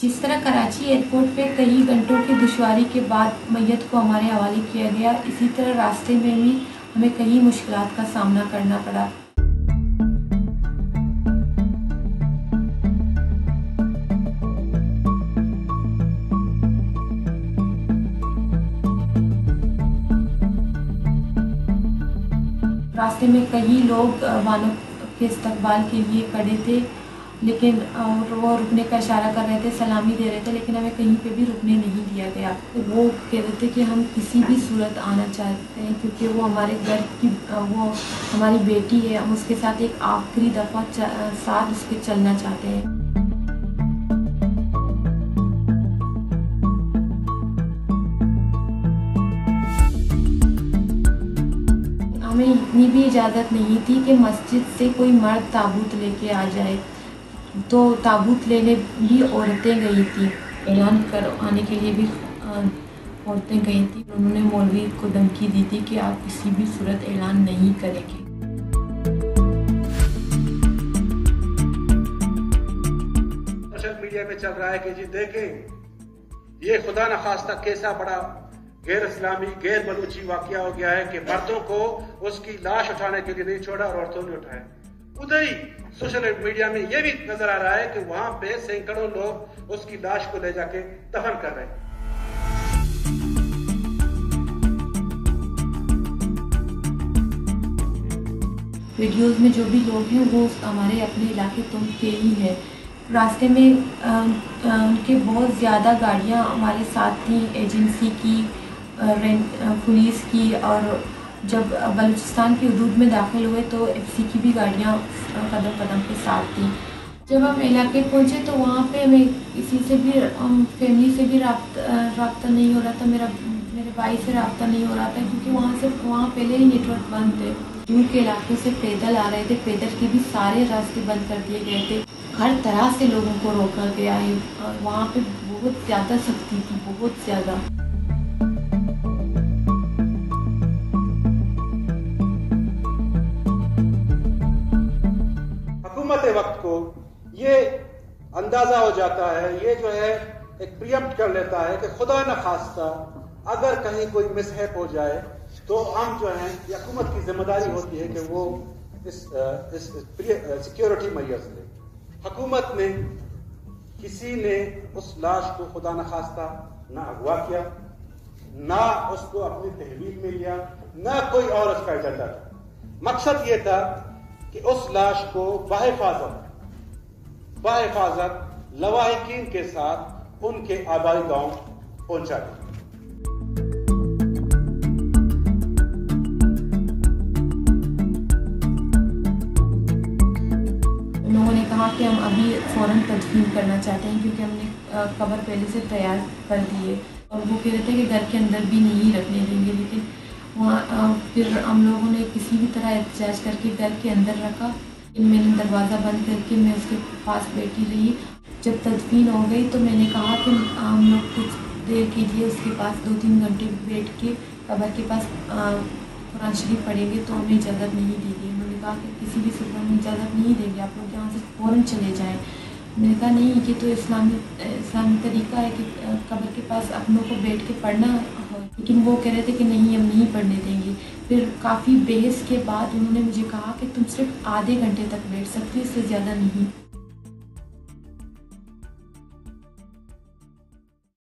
जिस तरह कराची एयरपोर्ट पे कई घंटों की दुशारी के बाद मैयत को हमारे हवाले किया गया, इसी तरह रास्ते में भी हमें कई मुश्किल का सामना करना पड़ा। रास्ते में कई लोग वानों के इस्तकबाल के लिए खड़े थे। लेकिन और वो रुकने का इशारा कर रहे थे, सलामी दे रहे थे, लेकिन हमें कहीं पे भी रुकने नहीं दिया गया। वो कह रहे थे कि हम किसी भी सूरत आना चाहते हैं, क्योंकि वो हमारे घर की वो हमारी बेटी है, हम उसके साथ एक आखिरी दफ़ा साथ उसके चलना चाहते हैं। हमें इतनी भी इजाज़त नहीं थी कि मस्जिद से कोई मर्द ताबूत लेके आ जाए। तो ताबूत लेने भी औरतें गई थी। ऐलान कर आने के लिए भी औरतें गई थी। उन्होंने मौलवी को धमकी दी थी कि आप किसी भी सूरत ऐलान नहीं करेंगे। सोशल मीडिया पे चल रहा है कि जी देखें, ये खुदा न खास्ता कैसा बड़ा गैर इस्लामी, गैर बलूची वाक्य हो गया है कि मर्दों को उसकी लाश उठाने के लिए नहीं छोड़ा और औरतों ने उठाया। उधर सोशल मीडिया में यह भी नज़र आ रहा है कि वहाँ पे सैकड़ों लोग उसकी लाश को ले जाके दफन कर रहे हैं। वीडियोस में जो भी लोग हैं, वो हमारे अपने इलाके तुम के ही हैं। रास्ते में उनके बहुत ज़्यादा गाड़ियाँ हमारे साथ थी एजेंसी की रेंट पुलिस की और जब बलूचिस्तान की हदूद में दाखिल हुए तो एफ़ की भी गाड़ियाँ कदम कदम के साथ थी। जब हम इलाके पहुँचे तो वहाँ पे हमें किसी से भी फैमिली से भी रबता नहीं हो रहा था। मेरा, मेरे भाई से रबता नहीं हो रहा था क्योंकि वहाँ से, वहाँ पहले ही नेटवर्क बंद थे। दूर के इलाकों से पैदल आ रहे थे। पैदल के भी सारे रास्ते बंद कर दिए गए थे। हर तरह से लोगों को रोका गया है और वहाँ पे बहुत ज़्यादा सख्ती थी, बहुत ज़्यादा। हुकूमत वक्त को ये अंदाज़ा हो जाता है ये जो है एक प्रियम्प्ट कर लेता है कि खुदा न खास्ता अगर कहीं कोई मिसहैप हो जाए तो हम जो है हुकूमत की ज़िम्मेदारी होती है कि वो इस, इस सिक्योरिटी मैस ले। हुकूमत ने किसी ने उस लाश को खुदा न खास्ता ना अगवा किया ना उसको अपनी तहवील में लिया ना कोई और उसका एजेंडा था। मकसद ये था कि उस लाश को बाहिफाजत बाहिफाजत लवाहिकीन के साथ उनके आबाई गाँव पहुँचा ने कहा कि हम अभी फ़ौरन तदफीन करना चाहते हैं क्योंकि हमने कबर पहले से तैयार कर दी है। और वो कह रहे थे कि घर के अंदर भी नहीं रखने देंगे, लेकिन वहाँ फिर हम लोगों ने किसी भी तरह एहतजाज करके घर के अंदर रखा। मैंने दरवाज़ा बंद करके मैं उसके पास बैठी रही। जब तदफीन हो गई तो मैंने कहा कि हम लोग कुछ देर के लिए उसके पास दो तीन घंटे बैठ के कबर के पास कुरान शरीफ पढ़ेंगे तो हमें इजाज़त नहीं दी गई उन्होंने कहा कि किसी भी सूरत में इजाज़त नहीं देंगे, आप लोग यहाँ से फ़ौरन चले जाएँ। मैंने कहा, नहीं, ये तो इस्लामी इस्लामी तरीका है कि कबर के पास अपनों को बैठ के पढ़ना लेकिन वो कह रहे थे कि नहीं, हम नहीं पढ़ने देंगे। फिर काफ़ी बहस के बाद उन्होंने मुझे कहा कि तुम सिर्फ़ आधे घंटे तक बैठ सकते हो, इससे ज़्यादा नहीं।